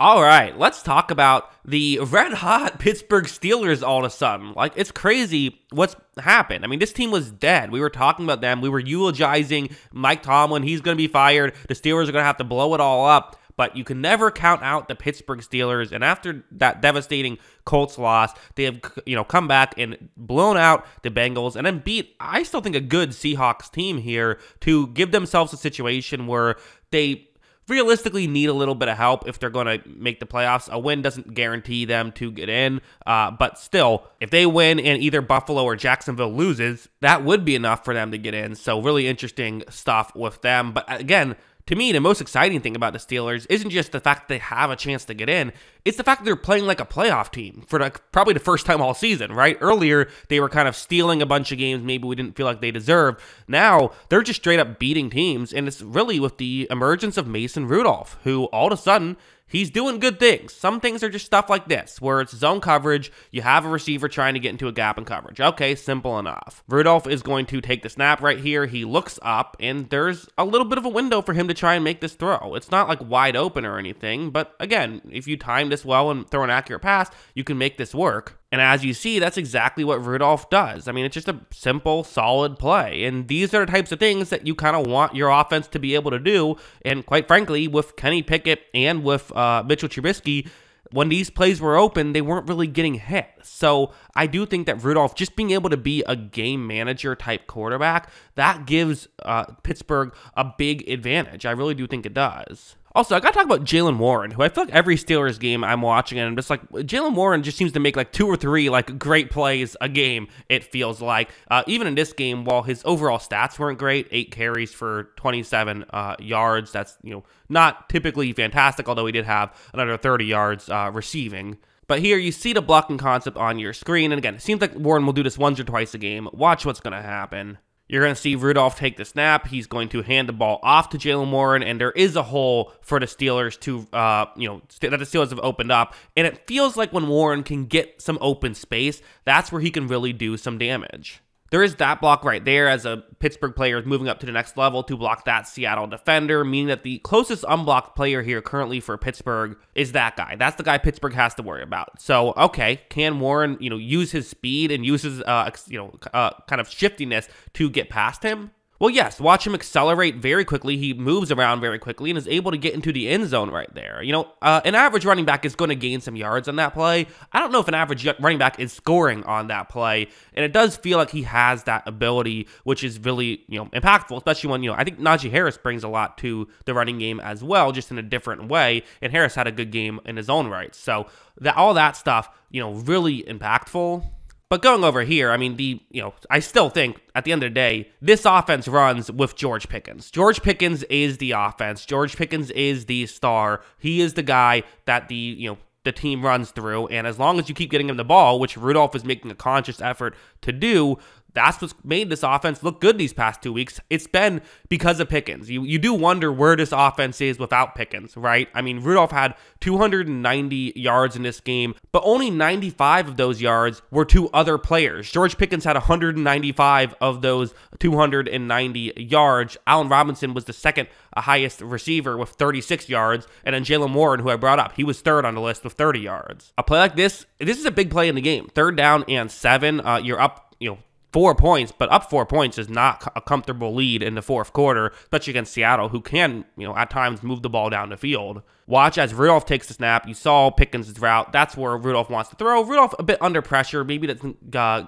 All right, let's talk about the red hot Pittsburgh Steelers all of a sudden. Like, it's crazy what's happened. I mean, this team was dead. We were talking about them. We were eulogizing Mike Tomlin. He's going to be fired. The Steelers are going to have to blow it all up. But you can never count out the Pittsburgh Steelers. And after that devastating Colts loss, they have you know come back and blown out the Bengals and then beat I still think a good Seahawks team here to give themselves a situation where they realistically need a little bit of help if they're going to make the playoffs. A win doesn't guarantee them to get in, uh, but still, if they win and either Buffalo or Jacksonville loses, that would be enough for them to get in. So, really interesting stuff with them. But again, to me, the most exciting thing about the Steelers isn't just the fact they have a chance to get in, it's the fact they're playing like a playoff team for like probably the first time all season, right? Earlier, they were kind of stealing a bunch of games maybe we didn't feel like they deserved. Now, they're just straight up beating teams, and it's really with the emergence of Mason Rudolph, who all of a sudden he's doing good things. Some things are just stuff like this, where it's zone coverage, you have a receiver trying to get into a gap in coverage. Okay, simple enough. Rudolph is going to take the snap right here. He looks up, and there's a little bit of a window for him to try and make this throw. It's not like wide open or anything, but again, if you time this well and throw an accurate pass, you can make this work. And as you see, that's exactly what Rudolph does. I mean, it's just a simple, solid play. And these are the types of things that you kind of want your offense to be able to do. And quite frankly, with Kenny Pickett and with uh, Mitchell Trubisky, when these plays were open, they weren't really getting hit. So I do think that Rudolph just being able to be a game manager type quarterback, that gives uh, Pittsburgh a big advantage. I really do think it does. Also, I got to talk about Jaylen Warren, who I feel like every Steelers game I'm watching, and I'm just like, Jaylen Warren just seems to make like two or three like great plays a game, it feels like. Uh, even in this game, while his overall stats weren't great, eight carries for 27 uh, yards, that's, you know, not typically fantastic, although he did have another 30 yards uh, receiving. But here you see the blocking concept on your screen. And again, it seems like Warren will do this once or twice a game. Watch what's going to happen. You're going to see Rudolph take the snap. He's going to hand the ball off to Jaylen Warren, and there is a hole for the Steelers to, uh, you know, that the Steelers have opened up. And it feels like when Warren can get some open space, that's where he can really do some damage. There is that block right there as a Pittsburgh player is moving up to the next level to block that Seattle defender, meaning that the closest unblocked player here currently for Pittsburgh is that guy. That's the guy Pittsburgh has to worry about. So, okay, can Warren, you know, use his speed and use his, uh, you know, uh, kind of shiftiness to get past him? Well, yes, watch him accelerate very quickly. He moves around very quickly and is able to get into the end zone right there. You know, uh, an average running back is going to gain some yards on that play. I don't know if an average running back is scoring on that play, and it does feel like he has that ability, which is really, you know, impactful, especially when, you know, I think Najee Harris brings a lot to the running game as well, just in a different way, and Harris had a good game in his own right. So, that all that stuff, you know, really impactful. But going over here, I mean, the you know, I still think at the end of the day, this offense runs with George Pickens. George Pickens is the offense. George Pickens is the star. He is the guy that the you know the team runs through. And as long as you keep getting him the ball, which Rudolph is making a conscious effort to do, that's what's made this offense look good these past two weeks. It's been because of Pickens. You you do wonder where this offense is without Pickens, right? I mean, Rudolph had 290 yards in this game, but only 95 of those yards were to other players. George Pickens had 195 of those 290 yards. Allen Robinson was the second highest receiver with 36 yards, and then Jaylen Warren, who I brought up, he was third on the list with 30 yards. A play like this, this is a big play in the game. Third down and seven. Uh, you're up, you know, four points, but up four points is not a comfortable lead in the fourth quarter, especially against Seattle, who can, you know, at times move the ball down the field. Watch as Rudolph takes the snap. You saw Pickens' route. That's where Rudolph wants to throw. Rudolph a bit under pressure. Maybe doesn't uh,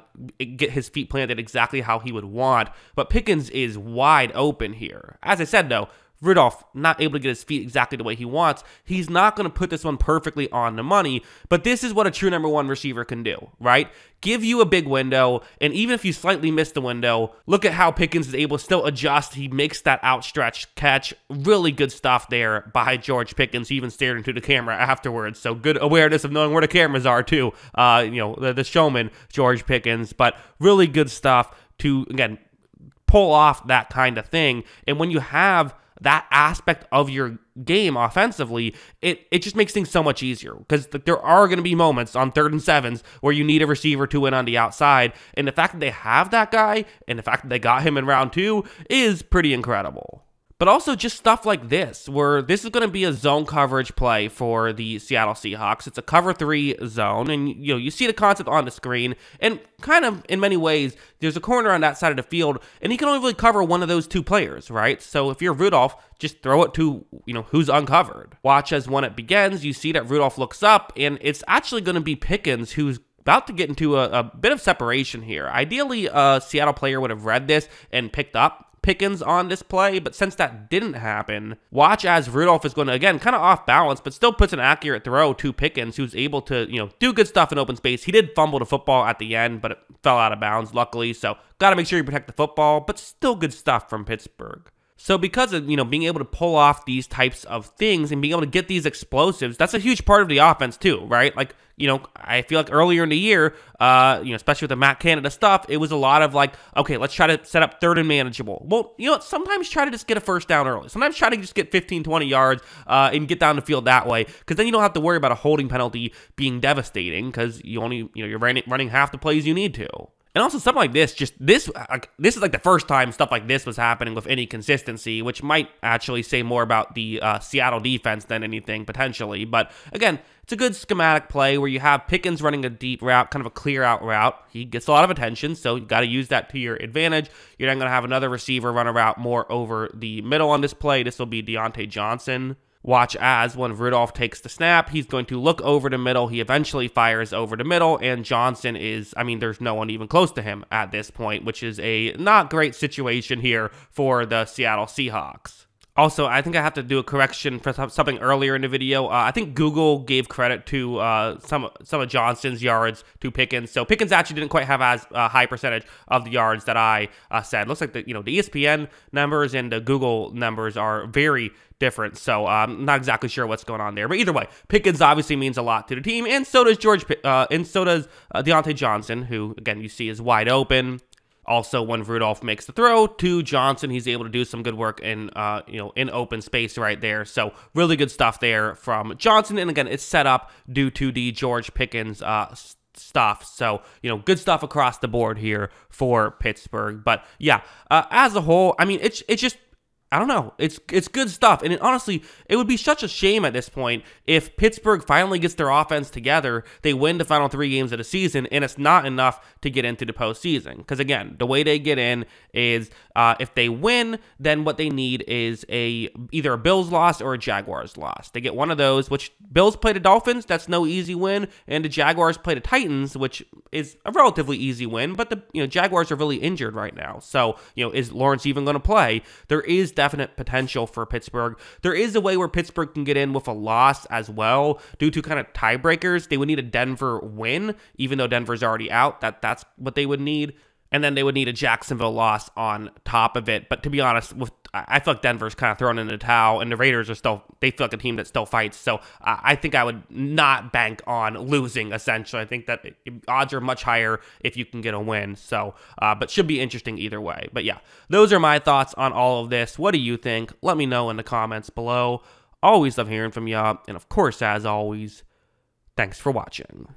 get his feet planted exactly how he would want, but Pickens is wide open here. As I said, though, Rudolph not able to get his feet exactly the way he wants. He's not going to put this one perfectly on the money, but this is what a true number one receiver can do, right? Give you a big window, and even if you slightly miss the window, look at how Pickens is able to still adjust. He makes that outstretched catch. Really good stuff there by George Pickens. He even stared into the camera afterwards, so good awareness of knowing where the cameras are, too. Uh, you know, the, the showman, George Pickens, but really good stuff to, again, pull off that kind of thing. And when you have that aspect of your game offensively, it, it just makes things so much easier because there are going to be moments on third and sevens where you need a receiver to win on the outside. And the fact that they have that guy and the fact that they got him in round two is pretty incredible. But also just stuff like this, where this is going to be a zone coverage play for the Seattle Seahawks. It's a cover three zone, and you know you see the concept on the screen, and kind of in many ways, there's a corner on that side of the field, and he can only really cover one of those two players, right? So if you're Rudolph, just throw it to you know who's uncovered. Watch as when it begins, you see that Rudolph looks up, and it's actually going to be Pickens who's about to get into a, a, bit of separation here. Ideally, a Seattle player would have read this and picked up Pickens on this play, but since that didn't happen, watch as Rudolph is going to, again, kind of off balance, but still puts an accurate throw to Pickens, who's able to, you know, do good stuff in open space. He did fumble the football at the end, but it fell out of bounds, luckily, so got to make sure you protect the football, but still good stuff from Pittsburgh. So because of, you know, being able to pull off these types of things and being able to get these explosives, that's a huge part of the offense too, right? Like, you know, I feel like earlier in the year, uh, you know, especially with the Matt Canada stuff, it was a lot of like, okay, let's try to set up third and manageable. Well, you know, sometimes try to just get a first down early. Sometimes try to just get 15, 20 yards uh, and get down the field that way because then you don't have to worry about a holding penalty being devastating because you only, you know, you're running, running half the plays you need to. And also something like this, just this, like, this is like the first time stuff like this was happening with any consistency, which might actually say more about the uh, Seattle defense than anything potentially. But again, it's a good schematic play where you have Pickens running a deep route, kind of a clear out route. He gets a lot of attention, so you got to use that to your advantage. You're then going to have another receiver run a route more over the middle on this play. This will be Diontae Johnson. Watch as when Rudolph takes the snap, he's going to look over the middle. He eventually fires over the middle, and Johnson is, I mean, there's no one even close to him at this point, which is a not great situation here for the Seattle Seahawks. Also, I think I have to do a correction for something earlier in the video. Uh, I think Google gave credit to uh, some some of Johnson's yards to Pickens, so Pickens actually didn't quite have as uh, high percentage of the yards that I uh, said. Looks like the you know the ESPN numbers and the Google numbers are very different. So I'm um, not exactly sure what's going on there. But either way, Pickens obviously means a lot to the team, and so does George, uh, and so does uh, Diontae Johnson, who again you see is wide open. Also, when Rudolph makes the throw to Johnson, he's able to do some good work in uh, you know in open space right there. So really good stuff there from Johnson. And again, it's set up due to the George Pickens uh, stuff. So, you know, good stuff across the board here for Pittsburgh. But yeah, uh, as a whole, I mean, it's it's just I don't know. It's it's good stuff, and it, honestly, it would be such a shame at this point if Pittsburgh finally gets their offense together, they win the final three games of the season, and it's not enough to get into the postseason. Because again, the way they get in is uh, if they win, then what they need is a either a Bills loss or a Jaguars loss. They get one of those. Which Bills play the Dolphins, that's no easy win, and the Jaguars play the Titans, which is a relatively easy win. But the you know Jaguars are really injured right now, so you know is Lawrence even going to play? There is definite potential for Pittsburgh. There is a way where Pittsburgh can get in with a loss as well due to kind of tiebreakers. They would need a Denver win, even though Denver's already out. That that's what they would need and then they would need a Jacksonville loss on top of it. But to be honest, with I feel like Denver's kind of thrown in the towel, and the Raiders are still they feel like a team that still fights. So I think I would not bank on losing. Essentially, I think that odds are much higher if you can get a win. So, uh, but should be interesting either way. But yeah, those are my thoughts on all of this. What do you think? Let me know in the comments below. Always love hearing from y'all, and of course, as always, thanks for watching.